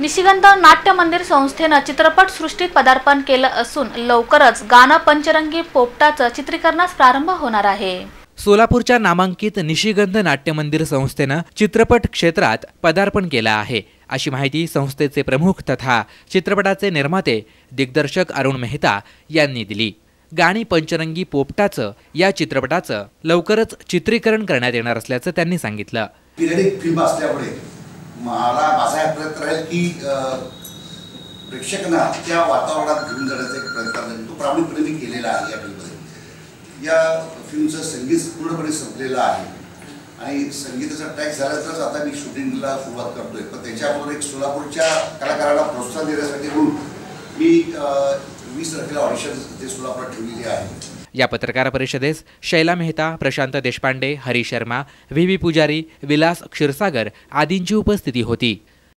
निशिगंध नाट्य मंदिर संस्थेनं चित्रपट सृष्टीत पदार्पण केलं असून लवकरच गाणं पंचरंगी पोपटाचं चित्रीकरणास प्रारंभ होणार आहे. सोलापूरच्या नामांकित निशिगंध नाट्य मंदिर संस्थेनं चित्रपट क्षेत्रात पदार्पण केलं आहे. अशी माहिती संस्थेचे प्रमुख तथा चित्रपटाचे निर्माते दिग्दर्शक अरुण मेहता यांनी दिली. गाणी पंचरंगी पोपटाचं या चित्रपटाचं लवकरच चित्रीकरण करण्यात येणार असल्याचं त्यांनी सांगितलं. पिरियडिक फिल्म असल्यामुळे मला माझा प्रयत्न राहील की प्रेक्षकांना त्या वातावरणात घेऊन जाण्याचा एक प्रयत्न राहील तो प्रामाणिकपणे मी केलेला आहे या फिल्ममध्ये. या फिल्मचं संगीत पूर्णपणे संपलेलं आहे. आणि संगीताचा ट्रॅक तरच आता मी शूटिंगला सुरुवात करतोय. पण त्याच्याबरोबर एक सोलापूरच्या कलाकारांना प्रोत्साहन देण्यासाठी म्हणून मी वीस तारखेला ऑडिशन ते सोलापुरात ठेवलेली आहे. या पत्रकार परिषदेस शैला मेहता प्रशांत देशपांडे हरी शर्मा व्ही. व्ही. पुजारी विलास क्षीरसागर आदींची उपस्थिती होती.